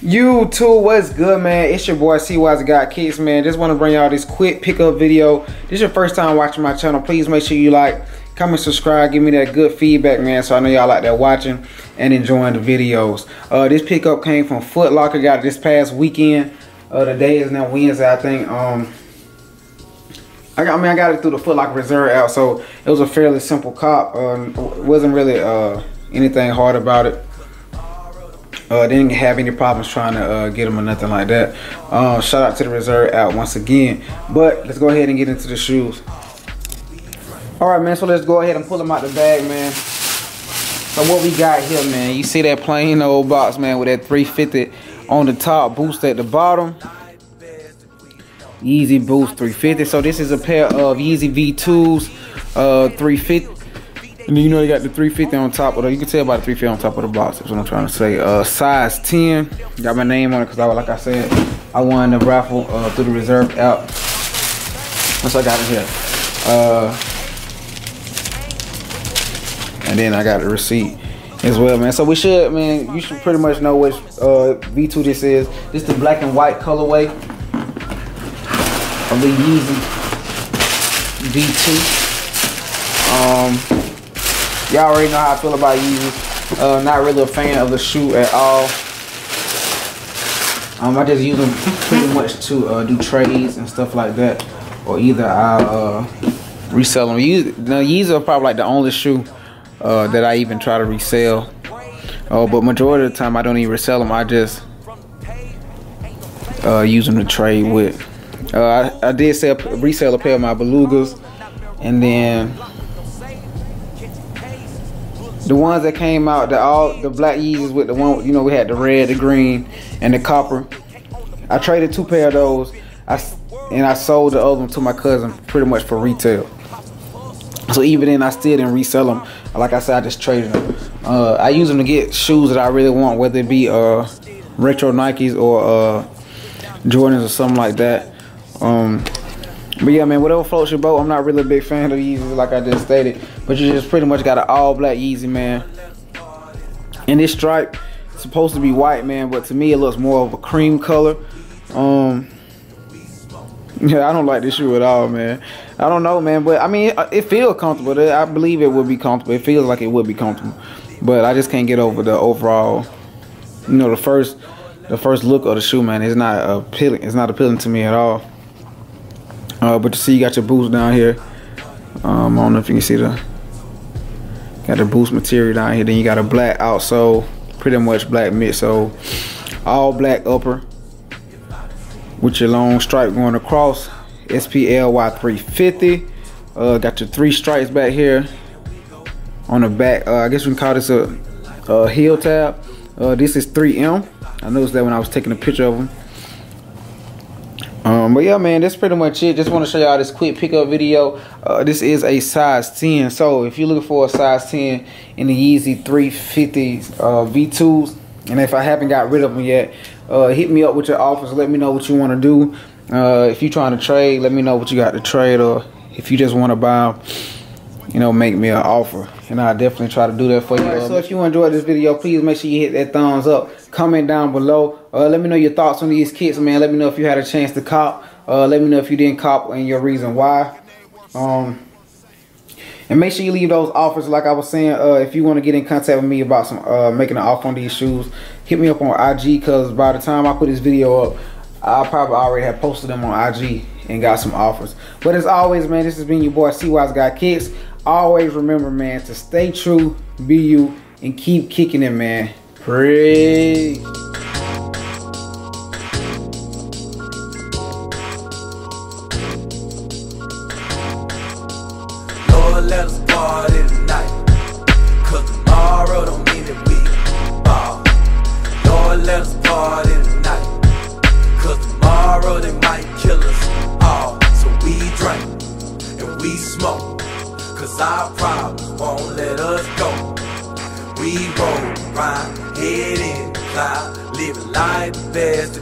YouTube, what's good, man? It's your boy C Watts Got Kicks, man. Just want to bring y'all this quick pickup video. This is your first time watching my channel. Please make sure you like, comment, subscribe, give me that good feedback, man. So I know y'all like that watching and enjoying the videos. Uh, this pickup came from Foot Locker. Got this past weekend. Uh, the day is now Wednesday, I think. Um, I, got, I mean, I got it through the Foot Locker Reserve app, so it was a fairly simple cop. Um, wasn't really uh, anything hard about it. Uh, didn't have any problems trying to uh, get them or nothing like that. Uh, shout out to the reserve app once again. But let's go ahead and get into the shoes. All right, man. So let's go ahead and pull them out the bag, man. So what we got here, man? You see that plain old box, man, with that 350 on the top, boost at the bottom. Yeezy Boost 350. So this is a pair of Yeezy V2s, uh, 350. And then you know they got the 350 on top of the, you can tell by the 350 on top of the box. That's what I'm trying to say. Uh, size 10. Got my name on it because I, like I said, I won the raffle uh, through the reserve app. Once I got it here. Uh, and then I got the receipt as well, man. So we should, man, you should pretty much know which uh, V2 this is. This is the black and white colorway of the Yeezy V2. Um, Y'all already know how I feel about Yeezys. Uh, not really a fan of the shoe at all. Um, I just use them pretty much to uh, do trades and stuff like that. Or either I uh, resell them. Yeezy, no, Yeezys are probably like the only shoe uh, that I even try to resell. Oh, but majority of the time I don't even resell them. I just uh, use them to trade with. Uh, I, I did sell resell a pair of my belugas, and then the ones that came out, the all the black Yeezys with the one, you know, we had the red, the green, and the copper. I traded two pair of those. I and I sold the other one to my cousin pretty much for retail. So even then, I still didn't resell them. Like I said, I just traded them. Uh, I use them to get shoes that I really want, whether it be uh, retro Nikes or uh, Jordans or something like that. Um, but yeah, man, whatever floats your boat. I'm not really a big fan of Yeezys, like I just stated. But you just pretty much got an all black Yeezy, man. And this stripe supposed to be white, man, but to me it looks more of a cream color. Um, yeah, I don't like this shoe at all, man. I don't know, man, but I mean, it, it feels comfortable. I believe it would be comfortable. It feels like it would be comfortable, but I just can't get over the overall. You know, the first, the first look of the shoe, man, it's not appealing. It's not appealing to me at all. Uh, but you see, you got your boost down here. Um, I don't know if you can see the got the boost material down here. Then you got a black outsole, pretty much black midsole, all black upper with your long stripe going across. SPLY 350. Uh, got your three stripes back here on the back. Uh, I guess we can call this a, a heel tab. Uh, this is 3M. I noticed that when I was taking a picture of them. Um, but yeah, man, that's pretty much it. Just want to show y'all this quick pickup video. Uh, this is a size 10. So if you're looking for a size 10 in the Yeezy 350 uh, V2s, and if I haven't got rid of them yet, uh, hit me up with your offers. Let me know what you want to do. Uh, if you're trying to trade, let me know what you got to trade. Or if you just want to buy them, you know, make me an offer. And I'll definitely try to do that for you. Right, so if you enjoyed this video, please make sure you hit that thumbs up. Comment down below. Uh, let me know your thoughts on these kits, man. Let me know if you had a chance to cop. Uh, let me know if you didn't cop and your reason why. Um, and make sure you leave those offers. Like I was saying, uh, if you want to get in contact with me about some uh, making an offer on these shoes, hit me up on IG. Because by the time I put this video up, I probably already have posted them on IG and got some offers. But as always, man, this has been your boy C-Watts Got Kicks. Always remember, man, to stay true, be you, and keep kicking it, man. Praise. Let us party tonight. Cause tomorrow don't mean. Lord, let us won't let us go. We roll, grind, head in the cloud, living life best